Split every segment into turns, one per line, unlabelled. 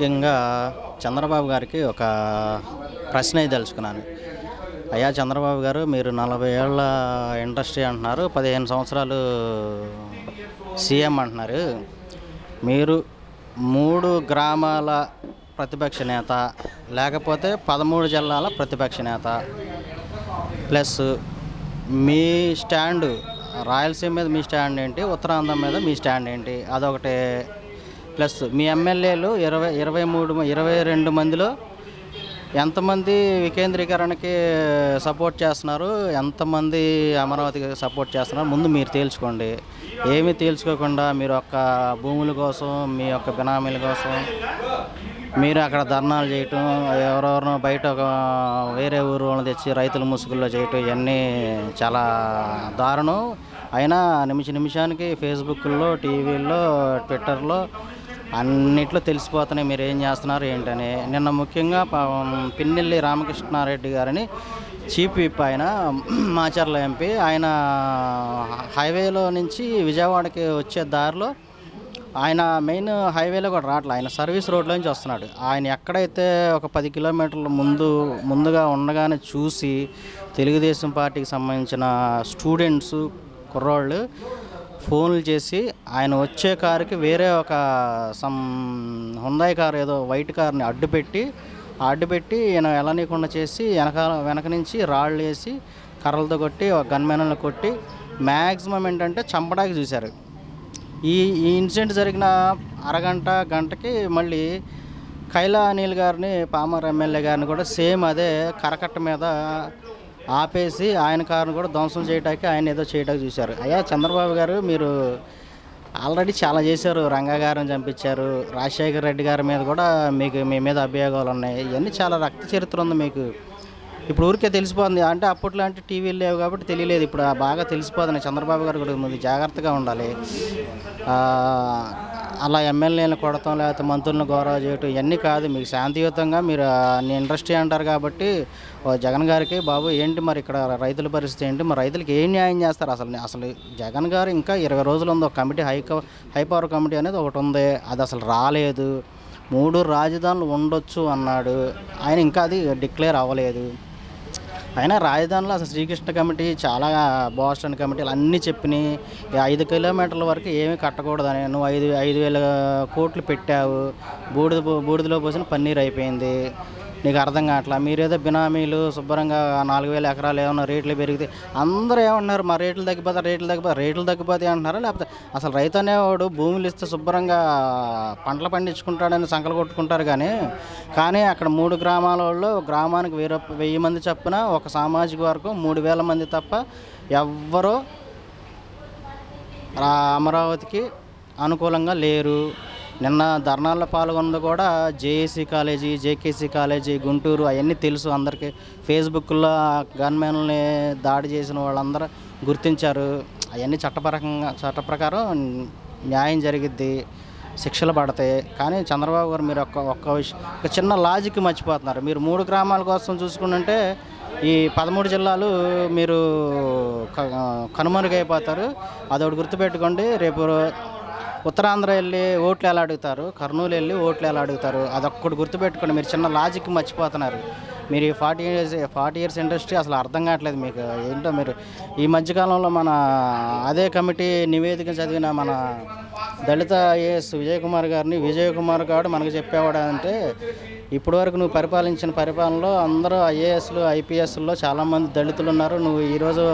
ముఖ్యంగా చంద్రబాబు గారికి ఒక ప్రశ్న తెలుసుకున్నాను. అయ్యా చంద్రబాబు గారు మీరు నలభై ఏళ్ళ ఇండస్ట్రీ అంటున్నారు పదిహేను సంవత్సరాలు సీఎం అంటున్నారు. మీరు మూడు గ్రామాల ప్రతిపక్ష నేత లేకపోతే పదమూడు జిల్లాల ప్రతిపక్ష నేత ప్లస్ మీ స్టాండ్ రాయలసీమ మీద మీ స్టాండ్ ఏంటి ఉత్తరాంధ్ర మీద మీ స్టాండ్ ఏంటి అదొకటి ప్లస్ మీ ఎమ్మెల్యేలు ఇరవై ఇరవై మూడు ఇరవై రెండు మందిలో ఎంతమంది వికేంద్రీకరణకి సపోర్ట్ చేస్తున్నారు? ఎంతమంది అమరావతికి సపోర్ట్ చేస్తున్నారు? ముందు మీరు తేల్చుకోండి. ఏమీ తేల్చుకోకుండా మీరు ఒక్క భూముల కోసం మీ యొక్క బినామీల కోసం మీరు అక్కడ ధర్నాలు చేయటం ఎవరెవరినో బయట ఒక వేరే ఊరు వాళ్ళని తెచ్చి రైతుల ముసుగుల్లో చేయటం ఇవన్నీ చాలా దారుణం. అయినా నిమిష నిమిషానికి ఫేస్బుక్లో టీవీల్లో ట్విట్టర్లో అన్నిట్లో తెలిసిపోతున్నాయి మీరు ఏం చేస్తున్నారు ఏంటని. నిన్న ముఖ్యంగా పిన్నెల్లి రామకృష్ణారెడ్డి గారిని చీఫ్ విప్ ఆయన మాచర్ల ఎంపీ ఆయన హైవేలో నుంచి విజయవాడకి వచ్చే దారిలో ఆయన మెయిన్ హైవేలో కూడా రావట్లేదు ఆయన సర్వీస్ రోడ్లో నుంచి వస్తున్నాడు. ఆయన ఎక్కడైతే ఒక పది కిలోమీటర్ల ముందు ముందుగా ఉండగానే చూసి తెలుగుదేశం పార్టీకి సంబంధించిన స్టూడెంట్స్ కుర్రోళ్ళు ఫోన్లు చేసి ఆయన వచ్చే కారుకి వేరే ఒక సమ్ హుందాయి కారు ఏదో వైట్ కార్ని అడ్డుపెట్టి అడ్డుపెట్టి ఈయన వెళ్ళనీయకుండా చేసి వెనకాల వెనక నుంచి రాళ్ళు వేసి కర్రలతో కొట్టి ఒక గన్మెన్లను కొట్టి మ్యాక్సిమం ఏంటంటే చంపడానికి చూశారు. ఈ ఈ ఇన్సిడెంట్ జరిగిన అరగంట గంటకి మళ్ళీ కైలా అనిల్ గారిని పామర్ ఎమ్మెల్యే గారిని కూడా సేమ్ అదే కరకట్ట మీద ఆపేసి ఆయన కారును కూడా ధ్వంసం చేయడానికి ఆయన ఏదో చేయడానికి చూశారు. అయ్యా చంద్రబాబు గారు మీరు ఆల్రెడీ చాలా చేశారు. రంగా గారిని చంపించారు. రాజశేఖర్ రెడ్డి గారి మీద కూడా మీకు మీ మీద అభియోగాలు ఉన్నాయి. ఇవన్నీ చాలా రక్త చరిత్ర ఉంది మీకు. ఇప్పుడు ఊరికే తెలిసిపోతుంది. అంటే అప్పట్లో అంటే టీవీలు లేవు కాబట్టి తెలియలేదు. ఇప్పుడు బాగా తెలిసిపోతుంది. చంద్రబాబు గారు కూడా ముందు జాగ్రత్తగా ఉండాలి. అలా ఎమ్మెల్యేలను కొడతాం లేకపోతే మంత్రులను గౌరవ చేయటం ఇవన్నీ కాదు. మీకు శాంతియుతంగా మీరు అన్ని ఇండస్ట్రీ అంటారు కాబట్టి ఓ జగన్ గారికి బాబు ఏంటి మరి ఇక్కడ రైతుల పరిస్థితి ఏంటి? మరి రైతులకి ఏం న్యాయం చేస్తారు? అసలు అసలు జగన్ గారు ఇంకా ఇరవై రోజులు ఉంది. ఒక committee high high power committee అనేది ఒకటి ఉంది. అది అసలు రాలేదు. మూడు రాజధానులు ఉండొచ్చు అన్నాడు. ఆయన ఇంకా అది డిక్లేర్ అవ్వలేదు. అయినా రాజధానిలో అసలు శ్రీకృష్ణ కమిటీ చాలా బోస్టన్ కమిటీలు అన్నీ చెప్పినాయి. ఐదు కిలోమీటర్ల వరకు ఏమీ కట్టకూడదని నువ్వు ఐదు ఐదు వేల కోట్లు పెట్టావు. బూడిద బూడిదలో పోసిన పన్నీర్ అయిపోయింది. నీకు అర్థం కావట్లా? మీరేదో బినామీలు శుభ్రంగా నాలుగు వేల ఎకరాలు ఏమన్నా రేట్లు పెరిగితే అందరూ ఏమన్నారు మా రేట్లు తగ్గిపోతే రేట్లు తగ్గిపోతే రేట్లు తగ్గిపోతే అంటున్నారా? లేకపోతే అసలు రైతు అనేవాడు భూములు ఇస్తే శుభ్రంగా పంటలు పండించుకుంటాడని సంకలు కొట్టుకుంటారు కానీ కానీ అక్కడ మూడు గ్రామాల వాళ్ళు గ్రామానికి వెయ్యి వెయ్యి మంది చొప్పున ఒక సామాజిక వర్గం మూడు వేల మంది తప్ప ఎవ్వరూ అమరావతికి అనుకూలంగా లేరు. నిన్న ధర్నాల్లో పాల్గొన్నది కూడా JAC college JKC college Guntur అవన్నీ తెలుసు అందరికీ. ఫేస్బుక్లో గన్మెన్లని దాడి చేసిన వాళ్ళందరూ గుర్తించారు. అవన్నీ చట్టపరంగా చట్ట ప్రకారం న్యాయం జరిగిద్ది శిక్షలు పడతాయి. కానీ చంద్రబాబు గారు మీరు ఒక్క ఒక్క విషయం ఒక చిన్న లాజిక్ మర్చిపోతున్నారు. మీరు మూడు గ్రామాల కోసం చూసుకుంటుంటే ఈ పదమూడు జిల్లాలు మీరు కనుమరుగైపోతారు. అదొకటి గుర్తుపెట్టుకోండి. రేపు ఉత్తరాంధ్ర వెళ్ళి ఓట్లు ఎలా అడుగుతారు? కర్నూలు వెళ్ళి ఓట్లు ఎలా అడుగుతారు? అదొక్కటి గుర్తుపెట్టుకోండి. మీరు చిన్న లాజిక్ మర్చిపోతున్నారు. మీరు ఈ forty years forty years industry అసలు అర్థం కావట్లేదు మీకు. ఏంటో మీరు ఈ మధ్యకాలంలో మన అదే కమిటీ నివేదిక చదివిన మన దళిత ఐఏఎస్ విజయ్ కుమార్ గారిని విజయ్ కుమార్ గారు మనకు చెప్పేవాడు అంటే ఇప్పటివరకు నువ్వు పరిపాలించిన పరిపాలనలో అందరూ ఐఏఎస్లు ఐపీఎస్లో చాలామంది దళితులు ఉన్నారు. నువ్వు ఈరోజు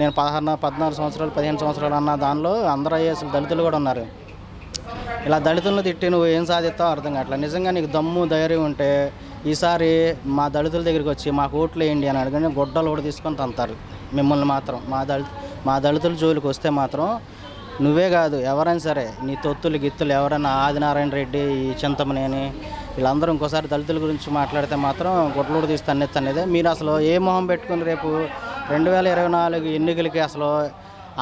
నేను పదహారు పద్నాలుగు సంవత్సరాలు పదిహేను సంవత్సరాలు అన్న దానిలో అందరూ ఐఏఎస్లు దళితులు కూడా ఉన్నారు. ఇలా దళితులను తిట్టి నువ్వు ఏం సాధిస్తావు అర్థం కావట్లేదు నిజంగా నీకు దమ్ము ధైర్యం ఉంటే ఈసారి మా దళితుల దగ్గరికి వచ్చి మాకు ఓట్లు వేయండి అని అడగని గొడ్డలు కూడా తీసుకొని తంతారు మిమ్మల్ని మాత్రం. మా దళిత మా దళితుల జోలికి వస్తే మాత్రం నువ్వే కాదు ఎవరైనా సరే నీ తొత్తులు గిత్తులు ఎవరైనా ఆదినారాయణ రెడ్డి ఈ చింతమనేని వీళ్ళందరూ ఇంకోసారి దళితుల గురించి మాట్లాడితే మాత్రం గొడ్డలు కూడా తీసి తన్నెత్తి మీరు అసలు ఏ మొహం పెట్టుకుని రేపు రెండు వేల ఇరవై నాలుగు ఎన్నికలకి అసలు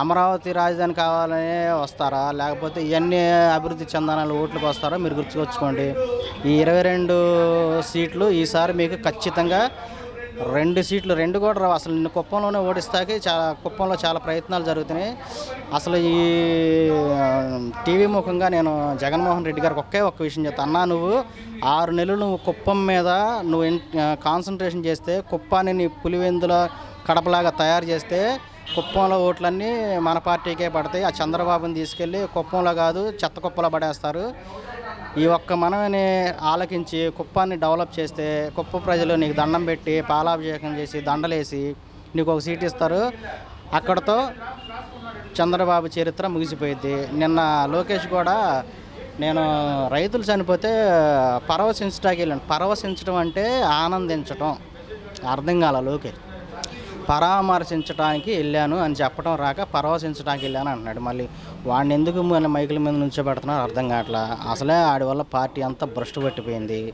అమరావతి రాజధాని కావాలని వస్తారా? లేకపోతే ఇవన్నీ అభివృద్ధి చెందనాలు ఓట్లకు వస్తారా? మీరు గుర్తుకొచ్చుకోండి. ఈ ఇరవై రెండు సీట్లు ఈసారి మీకు ఖచ్చితంగా రెండు సీట్లు రెండు కూడా రావు. అసలు నిన్ను కుప్పంలోనే ఓడిస్తాకి చాలా కుప్పంలో చాలా ప్రయత్నాలు జరుగుతున్నాయి. అసలు ఈ టీవీ ముఖంగా నేను జగన్మోహన్ రెడ్డి గారికి ఒకే ఒక్క విషయం చెప్తా. అన్నా నువ్వు ఆరు నెలలు నువ్వు కుప్పం మీద నువ్వు కాన్సన్ట్రేషన్ చేస్తే కుప్పాన్ని నీ పులివెందుల కడపలాగా తయారు చేస్తే కుప్పంలో ఓట్లన్నీ మన పార్టీకే పడతాయి. ఆ చంద్రబాబుని తీసుకెళ్ళి కుప్పంలో కాదు చెత్త కుప్పలో పడేస్తారు. ఈ ఒక్క మనమని ఆలకించి కుప్పాన్ని డెవలప్ చేస్తే కుప్ప ప్రజలు నీకు దండం పెట్టి పాలాభిషేకం చేసి దండలేసి నీకు ఒక సీట్ ఇస్తారు. అక్కడతో చంద్రబాబు చరిత్ర ముగిసిపోయింది నిన్న లోకేష్ కూడా నేను రైతులు చనిపోతే పరవశించడానికి వెళ్ళాను. పరవశించడం అంటే ఆనందించటం. అర్థం కాల లోకేష్. పరామర్శించడానికి వెళ్ళాను అని చెప్పడం రాక పరామర్శించడానికి వెళ్ళాను అంటున్నాడు మళ్ళీ వాడిని ఎందుకు మన మైకుల మీద నుంచోబెడుతున్నారు? అర్థం కావట్లా. అసలే ఆడి వల్ల పార్టీ అంతా భ్రష్టు పట్టిపోయింది.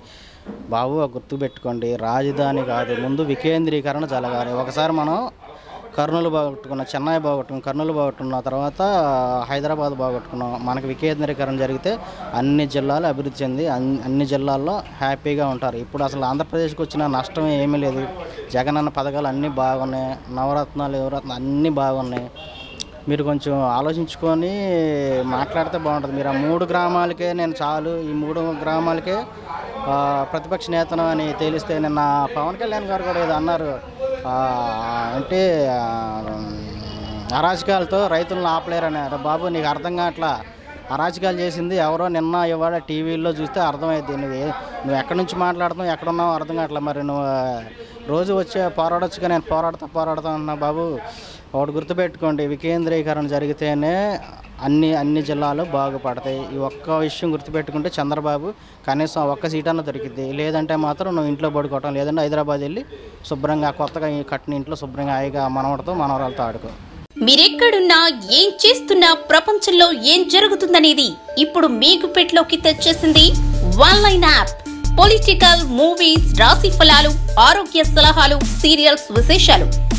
బాబు గుర్తుపెట్టుకోండి రాజధాని కాదు. ముందు వికేంద్రీకరణ జరగాలి. ఒకసారి మనం కర్నూలు బాగొట్టుకున్నాం చెన్నై బాగొట్టుకున్నాం కర్నూలు బాగొట్టుకున్న తర్వాత హైదరాబాద్ బాగొట్టుకున్నాం మనకి వికేంద్రీకరణ జరిగితే అన్ని జిల్లాలు అభివృద్ధి చెంది అన్ని అన్ని జిల్లాల్లో హ్యాపీగా ఉంటారు. ఇప్పుడు అసలు ఆంధ్రప్రదేశ్కి వచ్చిన నష్టం ఏమీ లేదు. జగనన్న పథకాలు అన్నీ బాగున్నాయి. నవరత్నాలు యువరత్నాలు అన్నీ బాగున్నాయి. మీరు కొంచెం ఆలోచించుకొని మాట్లాడితే బాగుంటుంది. మీరు ఆ మూడు గ్రామాలకే నేను చాలు. ఈ మూడు గ్రామాలకే ప్రతిపక్ష నేతను అని తేలిస్తే నిన్న పవన్ కళ్యాణ్ గారు కూడా ఏదో అన్నారు. అంటే అరాచకాలతో రైతులను ఆపలేరని బాబు నీకు అర్థం కావట్లా? అరాచకాలు చేసింది ఎవరో నిన్న ఇవాళ టీవీల్లో చూస్తే అర్థమైంది నువ్వు నువ్వు ఎక్కడి నుంచి మాట్లాడుతున్నావు ఎక్కడున్నావు అర్థం కావట్లేదు మరి నువ్వు రోజు వచ్చే పోరాడొచ్చుగా నేను పోరాడతా పోరాడతా అన్నా బాబు. ఒకటి గుర్తుపెట్టుకోండి వికేంద్రీకరణ జరిగితేనే అన్ని అన్ని జిల్లాలు బాగుపడతాయి ఈ ఒక్క విషయం గుర్తుపెట్టుకుంటే చంద్రబాబు కనీసం ఒక్క సీట్ అన్న దొరికింది లేదంటే మాత్రం నువ్వు ఇంట్లో పడుకోవటం లేదంటే హైదరాబాద్ వెళ్ళి శుభ్రంగా కొత్తగా ఈ కట్టిన ఇంట్లో శుభ్రంగా హాయిగా మనవడితో మనవరాలతో ఆడుకో.
మీరెక్కడున్నా ఏం చేస్తున్నా ప్రపంచంలో ఏం జరుగుతుందనేది ఇప్పుడు మీకు పెట్లోకి తెచ్చేసింది one line app. Political movies రాశి ఫలాలు ఆరోగ్య సలహాలు సీరియల్స్ విశేషాలు.